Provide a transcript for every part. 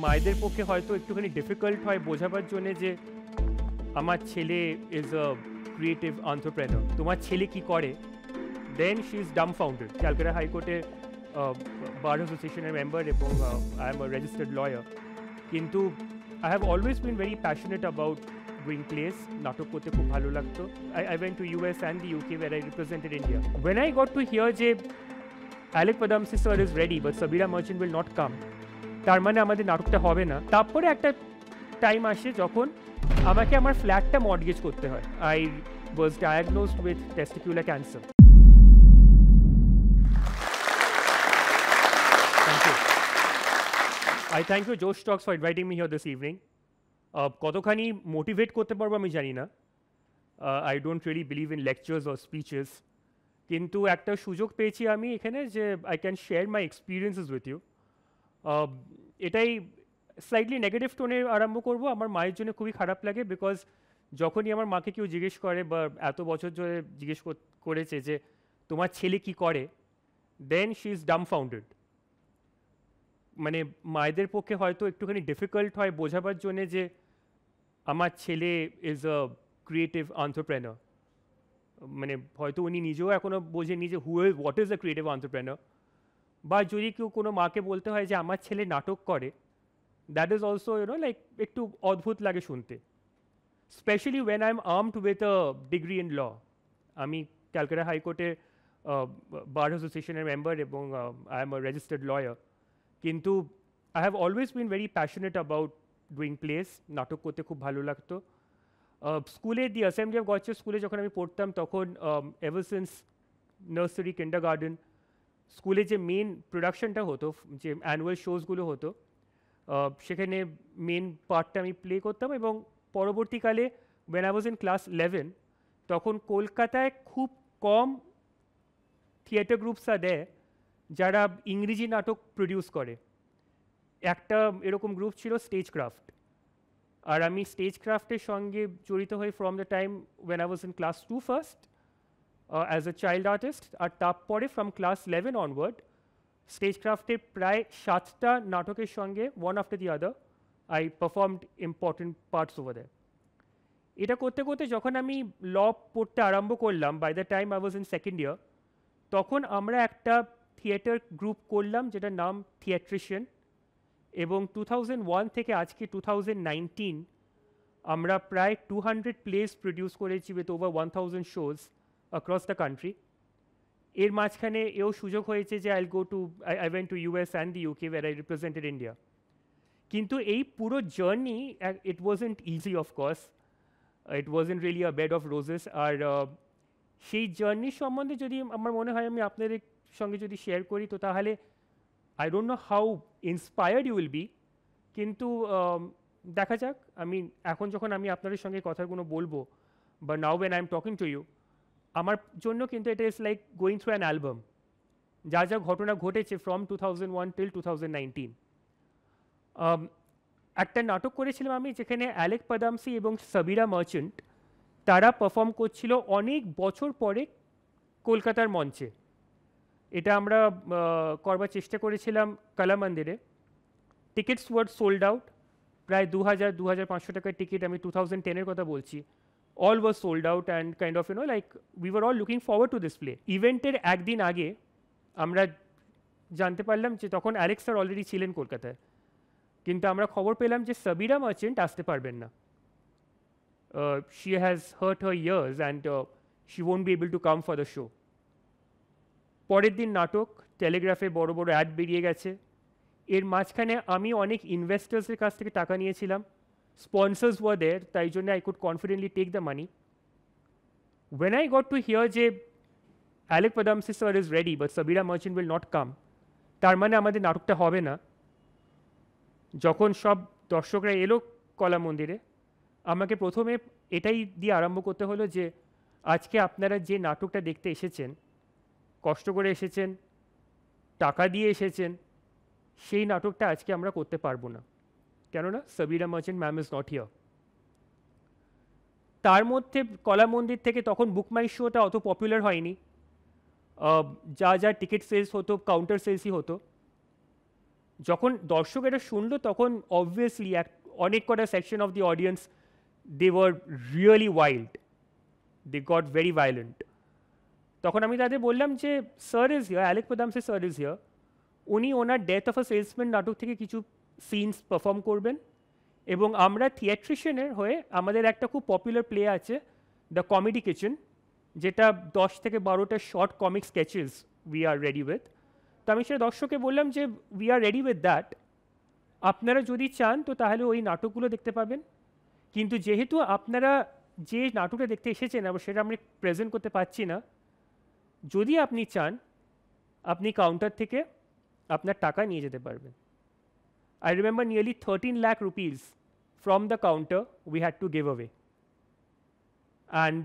মায়েদের পক্ষে হয়তো একটুখানি ডিফিকাল্ট হয় বোঝাবার জন্য যে আমার ছেলে ইজ আ ক্রিয়েটিভ অন্টারপ্রেনার তোমার ছেলে কি করে? Then she is dumbfounded Calcutta হাইকোর্টে বার অ্যাসোসিয়েশনের মেম্বার এবং I am a registered lawyer কিন্তু I have always been very passionate about doing plays নাটক করতে খুব ভালো লাগতো। I I went to US and the UK where I represented India when I got to hear যে Alyque Padamsee sir is ready but Sabira Merchant will not come তার মানে আমাদের নাটকটা হবে না। তারপরে একটা টাইম আসে যখন আমাকে আমার ফ্ল্যাটটা মর্টগেজ করতে হয়। I was diagnosed with testicular cancer thank you I thank you Josh Talks for inviting me here this evening কতখানি মোটিভেট করতে পারব আমি জানি না। I don't really believe in lectures or speeches কিন্তু একটা সুযোগ পেয়েছি আমি এখানে যে I can share my experiences with you এটাই স্লাইটলি নেগেটিভ টোনে আরম্ভ করব। আমার মায়ের জন্য খুবই খারাপ লাগে বিকজ যখনই আমার মাকে কেউ জিজ্ঞেস করে বা এত বছর ধরে জিজ্ঞেস করেছে যে, তোমার ছেলে কি করে? Then she is dumbfounded মানে মায়েদের পক্ষে হয়তো একটুখানি ডিফিকাল্ট হয় বোঝাবার জন্যে যে, আমার ছেলে ইজ আ ক্রিয়েটিভ অন্টারপ্রেনার মানে হয়তো উনি নিজেও এখনও বোঝেননি যে who is what is a creative entrepreneur বা যদি কেউ কোনো মাকে বলতে হয় যে আমার ছেলে নাটক করে that is also you know like একটু অদ্ভুত লাগে শুনতে। Specially when I am armed with a degree in law আমি ক্যালকাটা হাইকোর্টে বার অ্যাসোসিয়েশনের মেম্বার এবং I am a registered lawyer কিন্তু I have always been very passionate about doing plays নাটক করতে খুব ভালো লাগতো। স্কুলে দি অ্যাসেম্বলি অফ গডসের স্কুলে যখন আমি পড়তাম তখন ever since nursery kindergarten স্কুলে যে মেন প্রোডাকশনটা হতো, যে অ্যানুয়াল শোজগুলো হতো সেখানে মেন পার্টটা আমি প্লে করতাম এবং পরবর্তীকালে when I was in class eleven তখন কলকাতায় খুব কম থিয়েটার গ্রুপস আর দেয় যারা ইংরেজি নাটক প্রডিউস করে। একটা এরকম গ্রুপ ছিল স্টেজ ক্রাফট আর আমি স্টেজ ক্রাফটের সঙ্গে জড়িত হই from the time when I was in class two first as a child artist আর তারপরে from class eleven onward stage ক্রাফটের প্রায় সাতটা নাটকের সঙ্গে one after the other I performed important parts over there এটা করতে করতে যখন আমি ল পড়তে আরম্ভ করলাম by the time I was in second year তখন আমরা একটা থিয়েটার গ্রুপ করলাম যেটার নাম থিয়েট্রিশিয়ান এবং টু থেকে আজকে টু আমরা প্রায় টু হান্ড্রেড প্লেস প্রডিউস করেছি with over one thousand shows across the country এর মাঝখানে এও সুযোগ হয়েছে যে I'll go to I went to US and the UK where I represented India কিন্তু এই পুরো journey it wasn't easy of course it wasn't really a bed of roses R uh, সেই জার্নির সম্বন্ধে যদি আমার মনে হয় আমি আপনাদের সঙ্গে যদি শেয়ার করি তো তাহলে I don't know how inspired you will be কিন্তু um, দেখা যাক। আমি এখন যখন আমি আপনাদের সঙ্গে কথাগুলো বলব বা now when I am talking to you আমার জন্য কিন্তু এটা is like going through an album যা যা ঘটনা ঘটেছে from two thousand one till two thousand nineteen একটা নাটক করেছিলাম আমি যেখানে অ্যালেক পদামসি এবং সাবিরা মার্চেন্ট তারা পারফর্ম করছিল অনেক বছর পরে কলকাতার মঞ্চে। এটা আমরা করবার চেষ্টা করেছিলাম কলা মন্দিরে। টিকিটস ওয়ার সোল্ড আউট প্রায় দু হাজার দু হাজার পাঁচশো টাকার টিকিট আমি টু থাউজেন্ড টেনের কথা বলছি। All was sold out and kind of you know like we were all looking forward to this play ইভেন্টের একদিন আগে, আমরা জানতে পারলাম যে তখন অ্যালেক্স স্যার অলরেডি ছিলেন কলকাতায়। কিন্তু আমরা খবর পেলাম যে সাবিরা মার্চেন্ট আসতে পারবেন না। She has hurt her ears and she won't be able to come for the show পরের দিন নাটক টেলিগ্রাফে বড় বড় অ্যাড বেরিয়ে গেছে। এর মাঝখানে আমি অনেক ইনভেস্টার্সের কাছ থেকে টাকা নিয়েছিলাম। স্পন্সার্স ওয়ার দেয়ার তাই জন্য I could confidently take the money when I got to hear যে Alyque Padamsee sir is ready but Sabira Merchant will not come তার মানে আমাদের নাটকটা হবে না। যখন সব দর্শকরা এলো কলা মন্দিরে, আমাকে প্রথমে এটাই দিয়ে আরম্ভ করতে হলো যে, আজকে আপনারা যে নাটকটা দেখতে এসেছেন, কষ্ট করে এসেছেন, টাকা দিয়ে এসেছেন, সেই নাটকটা আজকে আমরা করতে পারব না। কেননা Sabira Merchant ma'am is not here তার মধ্যে কলা মন্দির থেকে তখন বুকমাই শোটা অত পপুলার হয়নি। যা যা টিকিট সেলস হতো কাউন্টার সেলসই হতো। যখন দর্শক এটা শুনলো, তখন অবভিয়াসলি এক, অনেক কটা section of the audience they were really wild they got very violent তখন আমি তাদের বললাম যে sir is here Alyque Padamsee sir is here উনি ওনার ডেথ অফ আ সেলসম্যান নাটক থেকে কিছু সিনস পারফর্ম করবেন এবং আমরা থিয়েট্রিশিয়ানের হয়ে আমাদের একটা খুব পপুলার প্লে আছে দ্য কমেডি কিচেন যেটা দশ থেকে বারোটা short comic sketches we are ready with তো আমি সেটা দর্শককে বললাম যে we are ready with that আপনারা যদি চান তো তাহলে ওই নাটকগুলো দেখতে পাবেন। কিন্তু যেহেতু আপনারা যে নাটকটা দেখতে এসেছেন, আবার সেটা আমি প্রেজেন্ট করতে পারছি না, যদি আপনি চান, আপনি কাউন্টার থেকে আপনার টাকা নিয়ে যেতে পারবেন। I remember nearly thirteen lakh rupees from the counter we had to give away and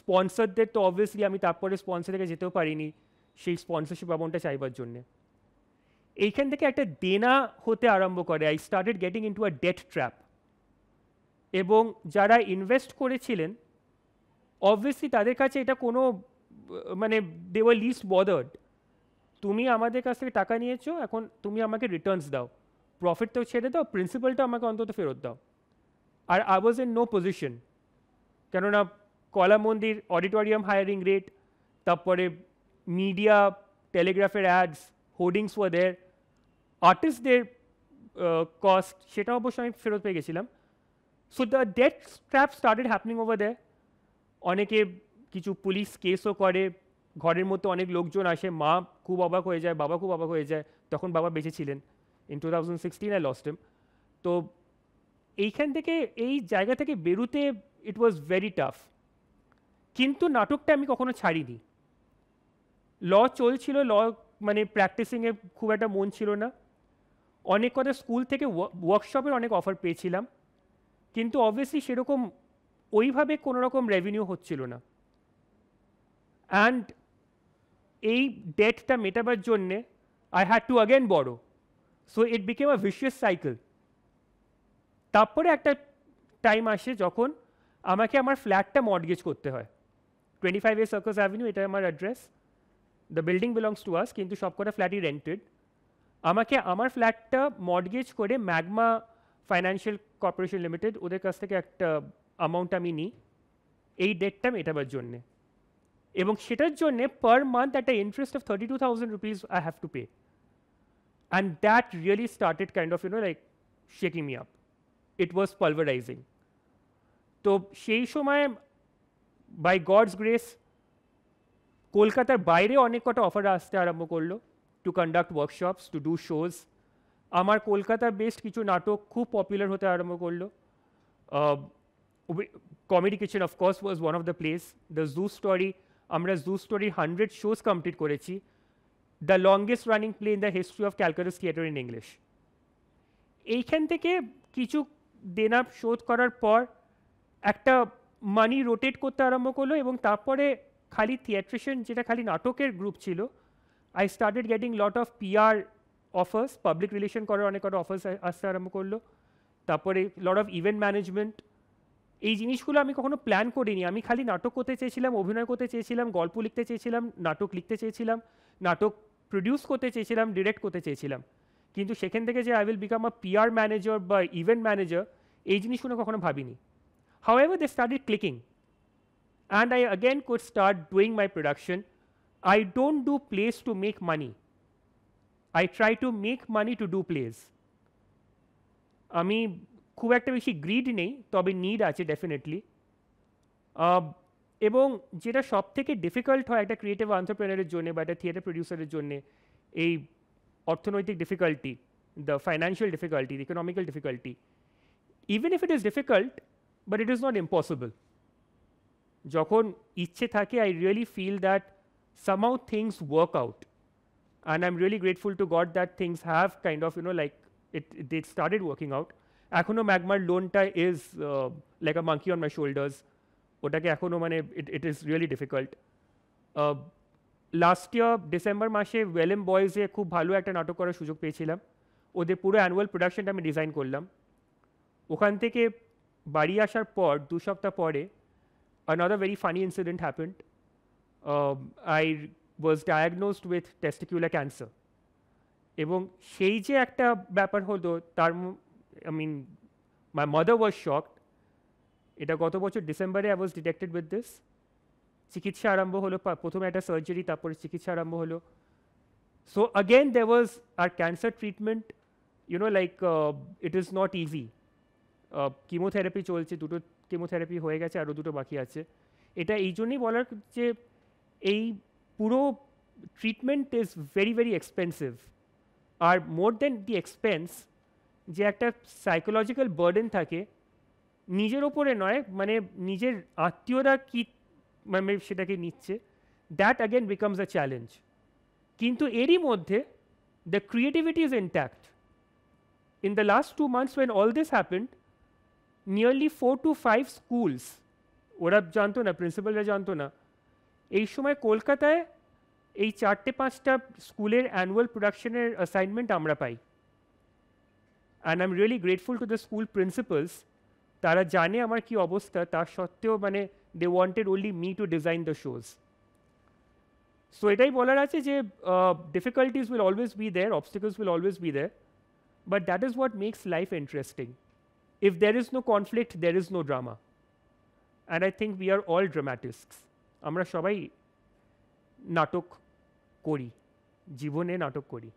স্পন্সারদের তো অবভিয়াসলি আমি তারপরে স্পন্সর থেকে যেতেও পারিনি। সেই স্পন্সরশিপ অ্যামাউন্টটা চাইবার জন্যে। এইখান থেকে একটা দেনা হতে আরম্ভ করে। I started getting into a debt trap এবং যারা ইনভেস্ট করেছিলেন অবভিয়াসলি তাদের কাছে এটা কোনো মানে দে ওয়ার লিস্ট বদার্ড তুমি আমাদের কাছ থেকে টাকা নিয়েছো, এখন তুমি আমাকে রিটার্নস দাও। প্রফিট তো ছেড়ে দাও প্রিন্সিপালটা আমাকে অন্তত ফেরত দাও। আর I was in no position কেননা Kala Mandir auditorium hiring rate তারপরে মিডিয়া টেলিগ্রাফের অ্যাডস হোর্ডিংস দের আর্টিস্টদের কস্ট সেটা অবশ্য আমি ফেরত পেয়ে গেছিলাম। So the debt trap started happening over the অনেকে কিছু পুলিশ কেসও করে। ঘরের মধ্যে অনেক লোকজন আসে। মা খুব অবাক হয়ে যায়, বাবা খুব অবাক হয়ে যায়। তখন বাবা বেঁচে ছিলেন। In two thousand sixteen I lost তো এইখান থেকে, এই জায়গা থেকে বেরুতে ইট ওয়াজ ভেরি টাফ কিন্তু নাটকটা আমি কখনো ছাড়িনি। ল চলছিল, ল মানে প্র্যাকটিসিংয়ে খুব একটা মন ছিল না। অনেক কথা স্কুল থেকে ওয়ার্কশপের অনেক অফার পেয়েছিলাম। কিন্তু অবভিয়াসলি সেরকম ওইভাবে কোনো রকম রেভিনিউ হচ্ছিল না। অ্যান্ড এই ডেটটা মেটাবার জন্যে আই হ্যাড টু অ্যাগেন বড় so it became a vicious cycle তারপরে একটা টাইম আসে যখন আমাকে আমার ফ্ল্যাটটা মর্গেজ করতে হয়। Twenty five A Circus Avenue এটা আমার address the building belongs to us কিন্তু সবকটা ফ্ল্যাটই রেন্টেড আমাকে আমার ফ্ল্যাটটা মর্গেজ করে ম্যাগমা ফাইন্যান্সিয়াল কর্পোরেশন লিমিটেড ওদের কাছ থেকে একটা অ্যামাউন্ট আমি নিই। এই ডেটটা মেটাবার জন্যে। এবং সেটার জন্যে পার মান্থ একটা interest of thirty two thousand rupees I have to pay and that really started kind of you know like shaking me up it was pulverising তো সেই সময় বাই গডস গ্রেস কলকাতার বাইরে অনেক কটা অফার আসতে আরম্ভ করল to conduct workshops to do shows আমার কলকাতার বেস্ট কিছু নাটক খুব পপুলার হতে আরম্ভ করল comedy kitchen of course was one of the plays the zoo story আমরা zoo story hundred shows complete করেছি the longest running play in the history of Calcutta's theatre in English এইখান থেকে কিছু দেনা শোধ করার পর একটা মানি রোটেট করতে আরম্ভ করল এবং তারপরে খালি থিয়েট্রিশিয়ান যেটা খালি নাটকের গ্রুপ ছিল I started getting lot of PR offers public relation করার অনেক কটা অফার্স আসতে আরম্ভ করল। তারপরে লট অফ ইভেন্ট ম্যানেজমেন্ট এই জিনিসগুলো আমি কখনো প্ল্যান করিনি। আমি খালি নাটক করতে চেয়েছিলাম, অভিনয় করতে চেয়েছিলাম, গল্প লিখতে চেয়েছিলাম, নাটক লিখতে চেয়েছিলাম, নাটক প্রডিউস করতে চেয়েছিলাম ডিরেক্ট করতে চেয়েছিলাম। কিন্তু সেখান থেকে যে I will become a PR manager বা ইভেন্ট ম্যানেজার এই জিনিসগুলো কখনো ভাবিনি। However they started clicking and I again could start doing my production I don't do plays to make money I try to make money to do plays আমি খুব একটা বেশি grid নেই, তবে নিড আছে ডেফিনেটলি এবং যেটা সব থেকে ডিফিকাল্ট হয় একটা ক্রিয়েটিভ আন্টারপ্রেনারের জন্য বা একটা থিয়েটার প্রডিউসারের জন্য এই অর্থনৈতিক difficulty the financial difficulty economical difficulty even if it is difficult but it is not impossible যখন ইচ্ছে থাকে I really feel that somehow things work out and i'm really grateful to god that things have kind of you know like it, it they started working out. এখনও ম্যাগমার লোনটা is like a monkey on my shoulders ওটাকে এখনও মানে it is really difficult last year December মাসে ওয়েলেম বয়েজে খুব ভালো একটা নাটক করার সুযোগ পেয়েছিলাম ওদের পুরো অ্যানুয়াল প্রোডাকশনটা আমি ডিজাইন করলাম ওখান থেকে বাড়ি আসার পর দু সপ্তাহ পরে another very funny incident happened. Um, I was diagnosed with testicular cancer. এবং সেই যে একটা ব্যাপার হলো তার I mean my mother was shocked এটা গত বছর ডিসেম্বরে I was detected with this চিকিৎসা আরম্ভ হলো প্রথমে একটা সার্জারি তারপরে চিকিৎসা আরম্ভ হলো। So there was our cancer treatment you know like uh, it is not easy. Chemotherapy চলছে দুটো কেমোথেরাপি হয়ে গেছে আরও দুটো বাকি আছে। এটা এই জন্যই বলার যে এই পুরো treatment is very very expensive R more than the expense যে একটা সাইকোলজিক্যাল বার্ডেন থাকে নিজের ওপরে নয় মানে নিজের আত্মীয়রা কী মানে সেটাকে নিচ্ছে that again becomes a challenge কিন্তু এরই মধ্যে the creativity is intact in the last two months when all this happened, nearly four to five schools, ওরা জানতো না প্রিন্সিপালরা জানতো না এই সময় কলকাতায় এই চারটে পাঁচটা স্কুলের অ্যানুয়াল প্রোডাকশনের অ্যাসাইনমেন্ট আমরা পাই। And I am really grateful to the school principals তারা জানে আমার কি অবস্থা তার সত্ত্বেও মানে they wanted only me to design the shows so এটাই বলার আছে যে difficulties will always be there obstacles will always be there But that is what makes life interesting. If there is no conflict, there is no drama. And I think we are all dramatists. আমরা সবাই নাটক করি জীবনে নাটক করি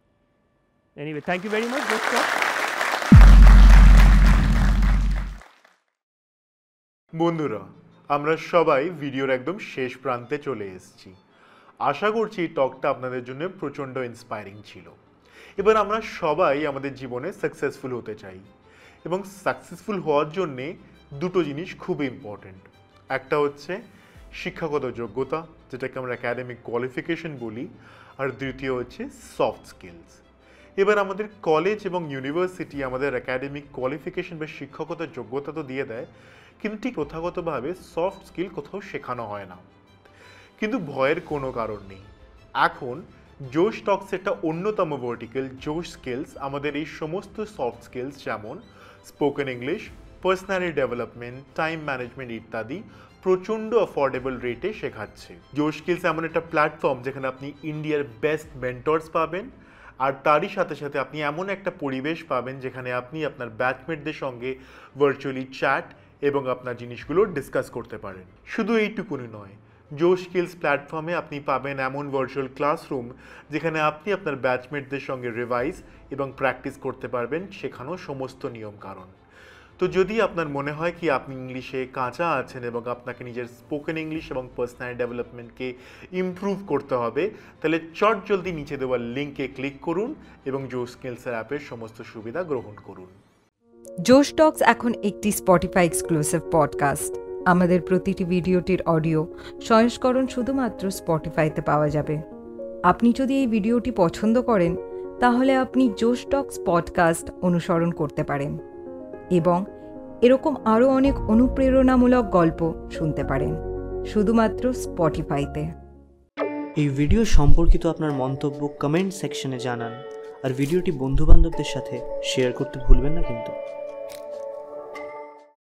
anyway thank you very much বন্ধুরা, আমরা সবাই ভিডিওর একদম শেষ প্রান্তে চলে এসেছি। আশা করছি টকটা আপনাদের জন্য প্রচণ্ড ইন্সপায়ারিং ছিল। এবার আমরা সবাই আমাদের জীবনে সাকসেসফুল হতে চাই এবং সাকসেসফুল হওয়ার জন্যে দুটো জিনিস খুব ইম্পর্ট্যান্ট একটা হচ্ছে শিক্ষাগত যোগ্যতা, যেটাকে আমরা অ্যাকাডেমিক কোয়ালিফিকেশন বলি, আর দ্বিতীয় হচ্ছে সফট স্কিলস এবার আমাদের কলেজ এবং ইউনিভার্সিটি আমাদের একাডেমিক কোয়ালিফিকেশন বা শিক্ষাগত যোগ্যতা তো দিয়ে দেয় কিন্তু ঠিক প্রথাগতভাবে সফট স্কিল কোথাও শেখানো হয় না। কিন্তু ভয়ের কোনো কারণ নেই। এখন, জোশ টক্স একটা অন্যতম ভার্টিক্যাল জোশ স্কিলস আমাদের এই সমস্ত সফট স্কিলস যেমন spoken English personally development time management ইত্যাদি প্রচণ্ড অ্যাফোর্ডেবল রেটে শেখাচ্ছে। জোশ স্কিলস এমন একটা প্ল্যাটফর্ম যেখানে আপনি ইন্ডিয়ার বেস্ট মেন্টর্স পাবেন আর তারই সাথে সাথে আপনি এমন একটা পরিবেশ পাবেন যেখানে আপনি আপনার ব্যাচমেটদের সঙ্গে ভার্চুয়ালি চ্যাট এবং আপনার জিনিসগুলো ডিসকাস করতে পারেন। শুধু এইটুকুনি নয় জো স্কিলস প্ল্যাটফর্মে আপনি পাবেন এমন ভার্চুয়াল ক্লাসরুম যেখানে আপনি আপনার ব্যাচমেটদের সঙ্গে রিভাইজ এবং প্র্যাকটিস করতে পারবেন শেখানো সমস্ত নিয়ম কারণ তো যদি আপনার মনে হয় কি আপনি ইংলিশে কাঁচা আছেন এবং আপনাকে নিজের স্পোকেন ইংলিশ এবং পার্সোনাল ডেভেলপমেন্টকে ইমপ্রুভ করতে হবে, তাহলে চট জলদি নিচে দেওয়ার লিঙ্কে ক্লিক করুন এবং জো স্কিলসের অ্যাপের সমস্ত সুবিধা গ্রহণ করুন। জোশ টক্স এখন একটি স্পটিফাই এক্সক্লুসিভ পডকাস্ট আমাদের প্রতিটি ভিডিওটির অডিও সংস্করণ শুধুমাত্র স্পটিফাইতে পাওয়া যাবে। আপনি যদি এই ভিডিওটি পছন্দ করেন, তাহলে আপনি জোশ টক্স পডকাস্ট অনুসরণ করতে পারেন। এবং এরকম আরও অনেক অনুপ্রেরণামূলক গল্প শুনতে পারেন, শুধুমাত্র স্পটিফাইতে এই ভিডিও সম্পর্কিত আপনার মন্তব্য কমেন্ট সেকশনে জানান। আর ভিডিওটি বন্ধুবান্ধবদের সাথে শেয়ার করতে ভুলবেন না কিন্তু।